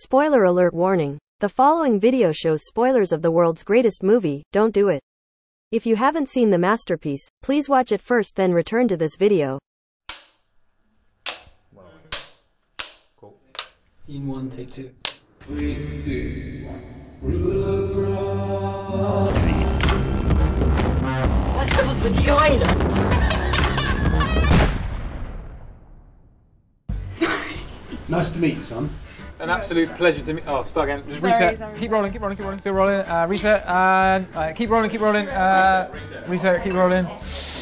Spoiler alert warning. The following video shows spoilers of the world's greatest movie, don't do it. If you haven't seen the masterpiece, please watch it first then return to this video. Scene one, take two. Let's have a vagina. Sorry. Nice to meet you, son. An absolute pleasure to meet. Oh, start again. Just Sorry, reset. sorry. Keep rolling. Keep rolling. Keep rolling. Still rolling. Uh, reset. And uh, keep rolling. Keep rolling. Uh, reset. Keep rolling.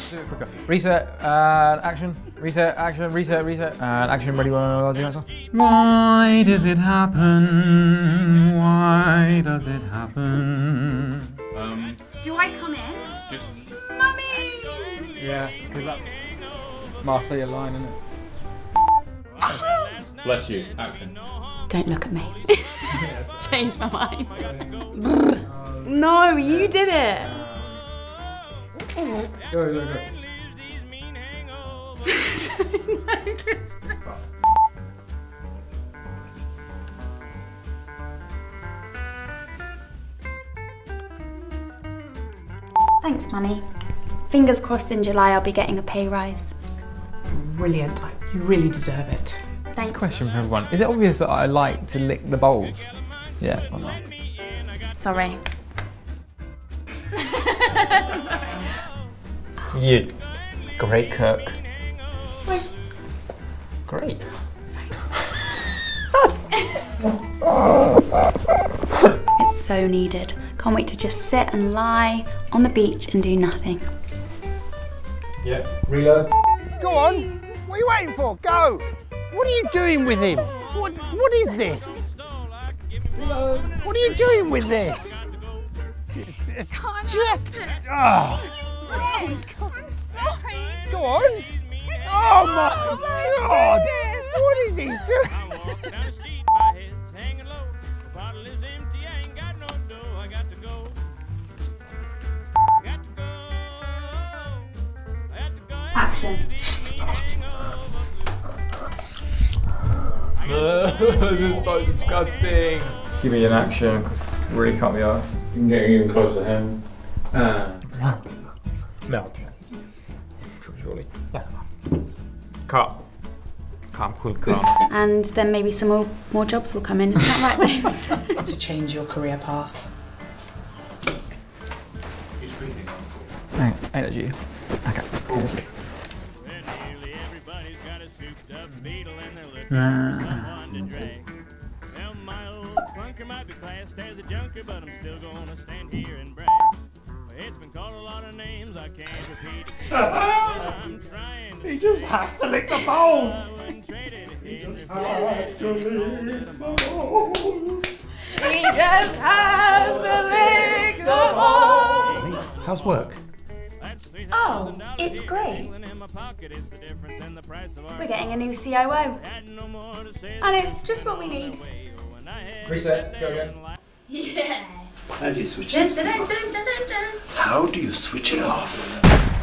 Do it quicker. Reset. Uh, action. Reset. Action. Reset. Reset. And action. Ready? One. Two. Answer. Why does it happen? Why does it happen? Um, Do I come in? just Mummy! Yeah, because that Marseille line, isn't it? bless you. Action. Don't look at me. Changed my mind. no, you did it. Go, go, go. Thanks, Mummy. Fingers crossed in July I'll be getting a pay rise. Brilliant. You really deserve it. Thank Question for everyone: Is it obvious that I like to lick the bowls? Yeah, or not? Sorry. You great cook. Great. It's so needed. Can't wait to just sit and lie on the beach and do nothing. Yeah. Reload. Go on. What are you waiting for? Go. What are you doing with him? What What is this? What are you doing with this? It's, it's just. Ah. Oh. I'm sorry. Go on. Oh my God. What is he doing? Action. this is so disgusting. Give me an action, because really can't be asked. You can get even closer to him. Uh, no. Surely. Cut. Can't cool cut. And then maybe some more, more jobs will come in. Isn't that right, James? To change your career path. Hang energy. Okay, energy. Ah. He just has to lick the bowls. He just has to lick the bowls. he just has to lick the ball. How's work? Oh, it's great. We're getting a new COO. And it's just what we need. Reset, go again. Yeah. How do you switch dun, dun. How do you switch it off?